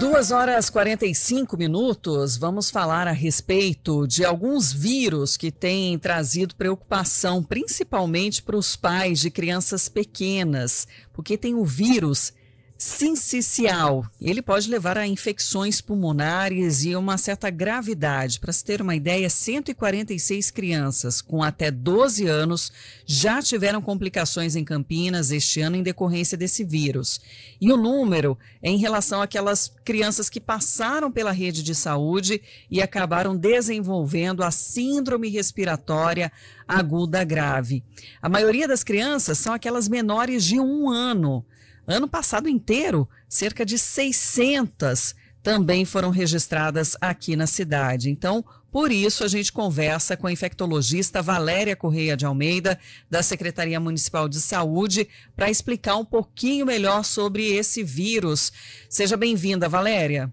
Duas horas 45 minutos, vamos falar a respeito de alguns vírus que têm trazido preocupação, principalmente para os pais de crianças pequenas, porque tem o vírus sincicial. Ele pode levar a infecções pulmonares e uma certa gravidade. Para se ter uma ideia, 146 crianças com até 12 anos já tiveram complicações em Campinas este ano em decorrência desse vírus. E o número é em relação àquelas crianças que passaram pela rede de saúde e acabaram desenvolvendo a síndrome respiratória aguda grave. A maioria das crianças são aquelas menores de um ano. Ano passado inteiro, cerca de 600 também foram registradas aqui na cidade. Então, por isso, a gente conversa com a infectologista Valéria Correia de Almeida, da Secretaria Municipal de Saúde, para explicar um pouquinho melhor sobre esse vírus. Seja bem-vinda, Valéria.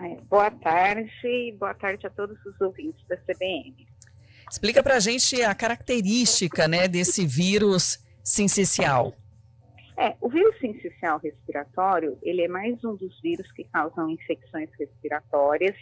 É, boa tarde e boa tarde a todos os ouvintes da CBN. Explica para a gente a característica né, desse vírus sincicial. Vírus sincicial respiratório, ele é mais um dos vírus que causam infecções respiratórias,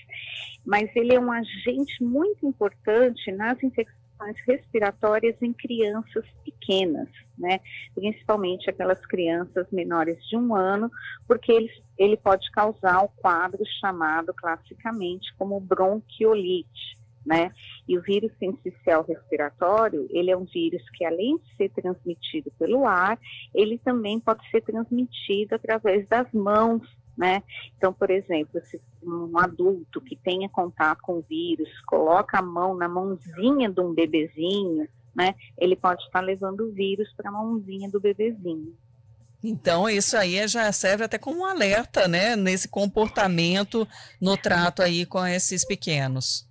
mas ele é um agente muito importante nas infecções respiratórias em crianças pequenas, né? Principalmente aquelas crianças menores de um ano, porque ele, ele pode causar o quadro chamado classicamente como bronquiolite né? E o vírus sensicial respiratório, ele é um vírus que além de ser transmitido pelo ar, ele também pode ser transmitido através das mãos, né? Então, por exemplo, se um adulto que tenha contato com o vírus coloca a mão na mãozinha de um bebezinho, né? Ele pode estar levando o vírus para a mãozinha do bebezinho. Então, isso aí já serve até como um alerta, né? Nesse comportamento no trato aí com esses pequenos.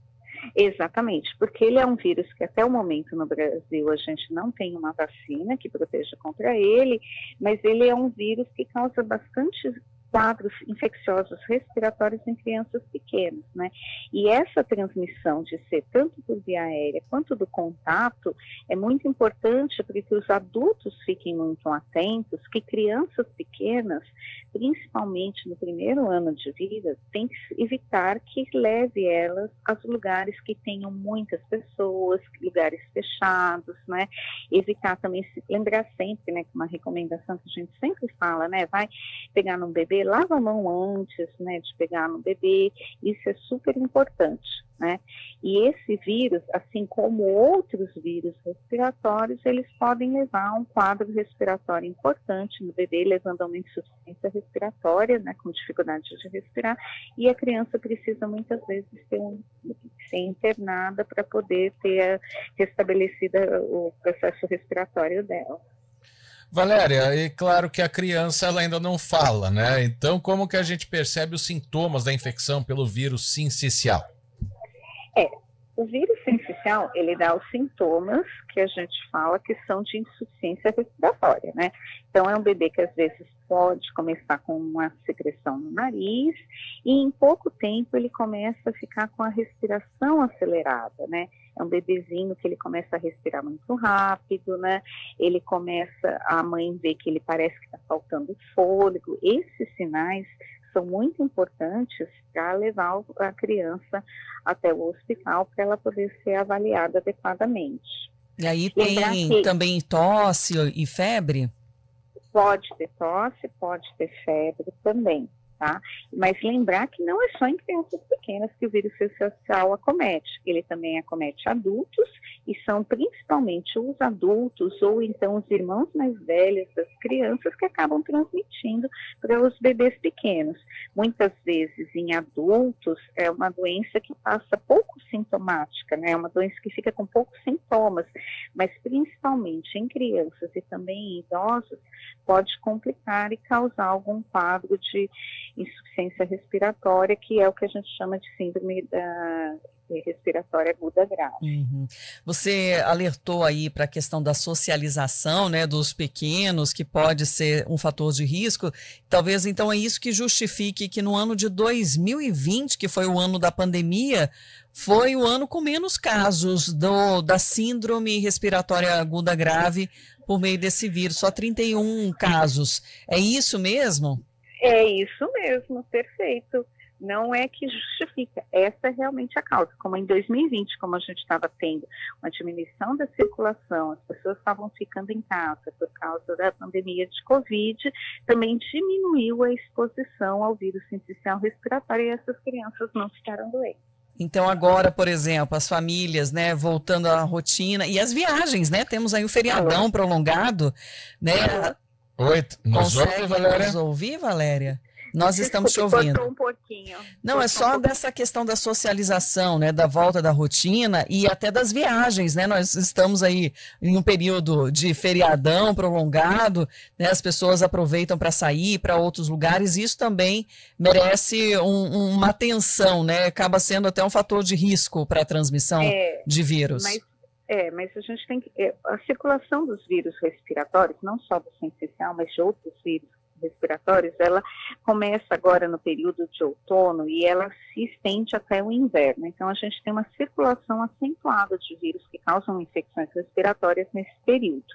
Exatamente, porque ele é um vírus que até o momento no Brasil a gente não tem uma vacina que proteja contra ele, mas ele é um vírus que causa bastante quadros infecciosos respiratórios em crianças pequenas, né? E essa transmissão de ser tanto por via aérea quanto do contato é muito importante para que os adultos fiquem muito atentos, que crianças pequenas, principalmente no primeiro ano de vida, tem que evitar que leve elas a lugares que tenham muitas pessoas, lugares fechados, né? Evitar também, lembrar sempre, né, que uma recomendação que a gente sempre fala, né? Vai pegar num bebê, lava a mão antes, né, de pegar no bebê, isso é super importante, né? E esse vírus, assim como outros vírus respiratórios, eles podem levar a um quadro respiratório importante no bebê, levando a uma insuficiência respiratória, né, com dificuldade de respirar, e a criança precisa muitas vezes ter um, ser internada para poder ter restabelecido o processo respiratório dela. Valéria, é claro que a criança ela ainda não fala, né? Então, como que a gente percebe os sintomas da infecção pelo vírus sincicial? É, o vírus sincicial, ele dá os sintomas que a gente fala que são de insuficiência respiratória, né? Então, é um bebê que às vezes pode começar com uma secreção no nariz e em pouco tempo ele começa a ficar com a respiração acelerada, né? É um bebezinho que ele começa a respirar muito rápido, né? Ele começa, a mãe vê que ele parece que está faltando fôlego. Esses sinais são muito importantes para levar a criança até o hospital para ela poder ser avaliada adequadamente. E aí tem que... também tosse e febre? Pode ter tosse, pode ter febre também tá? Mas lembrar que não é só em crianças pequenas que o vírus social acomete, ele também acomete adultos e são principalmente os adultos ou então os irmãos mais velhos das crianças que acabam transmitindo para os bebês pequenos. Muitas vezes em adultos é uma doença que passa pouco sintomática, né? É uma doença que fica com poucos sintomas, mas principalmente em crianças e também em idosos pode complicar e causar algum quadro de insuficiência respiratória, que é o que a gente chama de síndrome da respiratória aguda grave. Uhum. Você alertou aí para a questão da socialização, né, dos pequenos, que pode ser um fator de risco. Talvez então é isso que justifique que no ano de 2020, que foi o ano da pandemia, foi o ano com menos casos do, da síndrome respiratória aguda grave por meio desse vírus, só 31 casos. É isso mesmo? É isso mesmo, perfeito não é que justifica, essa é realmente a causa. Como em 2020, como a gente estava tendo uma diminuição da circulação, as pessoas estavam ficando em casa por causa da pandemia de Covid, também diminuiu a exposição ao vírus sensicial respiratório e essas crianças não ficaram doentes. Então agora, por exemplo, as famílias, né, voltando à rotina e as viagens, né? Temos aí o feriadão prolongado, né? Oi, nos Consegue ouve, Valéria? nos ouvir, Valéria? Nós estamos te ouvindo. Um pouquinho. Não, é só dessa questão da socialização, né, da volta da rotina e até das viagens, né? Nós estamos aí em um período de feriadão prolongado, né? As pessoas aproveitam para sair para outros lugares. E isso também merece um, uma atenção, né? Acaba sendo até um fator de risco para a transmissão é, de vírus. Mas... É, mas a gente tem que. É, a circulação dos vírus respiratórios, não só do sensicial, mas de outros vírus respiratórios, ela começa agora no período de outono e ela se estende até o inverno. Então, a gente tem uma circulação acentuada de vírus que causam infecções respiratórias nesse período.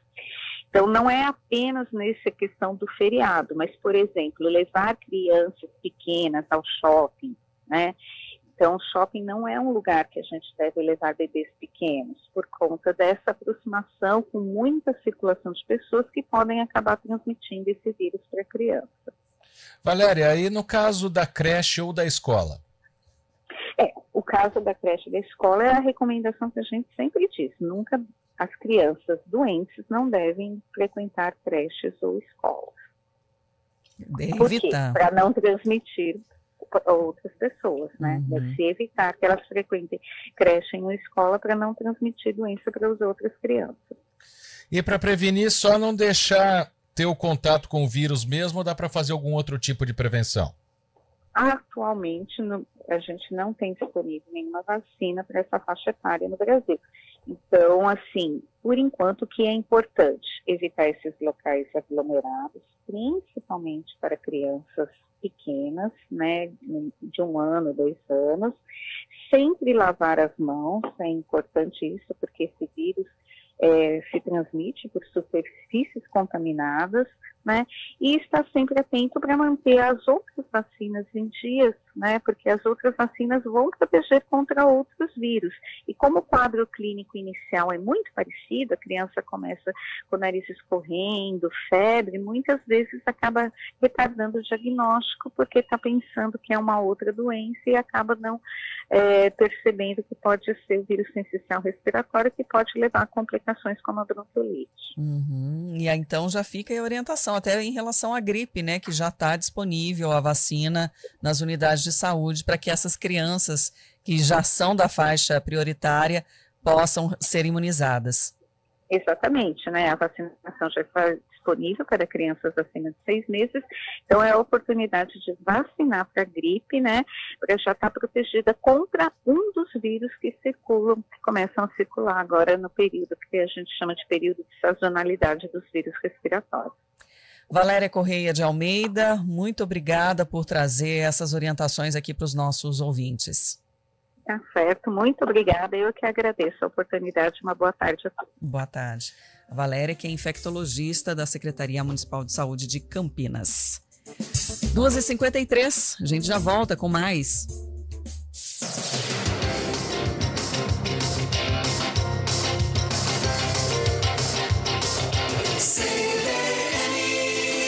Então, não é apenas nessa questão do feriado, mas, por exemplo, levar crianças pequenas ao shopping, né? Então, shopping não é um lugar que a gente deve levar bebês pequenos, por conta dessa aproximação com muita circulação de pessoas que podem acabar transmitindo esse vírus para a criança. Valéria, aí no caso da creche ou da escola? É, o caso da creche e da escola é a recomendação que a gente sempre diz: nunca as crianças doentes não devem frequentar creches ou escolas. Evitar. Para não transmitir outras pessoas, né? Uhum. Deve se evitar que elas frequentem creche em uma escola para não transmitir doença para as outras crianças. E para prevenir, só não deixar ter o contato com o vírus mesmo ou dá para fazer algum outro tipo de prevenção? Atualmente, no, a gente não tem disponível nenhuma vacina para essa faixa etária no Brasil. Então, assim, por enquanto, que é importante? Evitar esses locais aglomerados, principalmente para crianças pequenas, né, de um ano, dois anos, sempre lavar as mãos, é importante isso, porque esse vírus é, se transmite por superfícies contaminadas, né? E estar sempre atento para manter as outras vacinas em dias, né? Porque as outras vacinas vão proteger contra outros vírus. E como o quadro clínico inicial é muito parecido, a criança começa com o nariz escorrendo, febre, muitas vezes acaba retardando o diagnóstico porque está pensando que é uma outra doença e acaba não é, percebendo que pode ser o vírus sensicial respiratório que pode levar a complicações como a bronquiolite. Uhum. E aí, então já fica a orientação até em relação à gripe, né, que já está disponível a vacina nas unidades de saúde para que essas crianças que já são da faixa prioritária possam ser imunizadas. Exatamente, né? A vacinação já está disponível para crianças acima de seis meses, então é a oportunidade de vacinar para gripe, né? Para já estar protegida contra um dos vírus que circulam, começam a circular agora no período que a gente chama de período de sazonalidade dos vírus respiratórios. Valéria Correia de Almeida, muito obrigada por trazer essas orientações aqui para os nossos ouvintes. Tá certo, muito obrigada. Eu que agradeço a oportunidade. Uma boa tarde a todos. Boa tarde. A Valéria, que é infectologista da Secretaria Municipal de Saúde de Campinas. 2h53, a gente já volta com mais.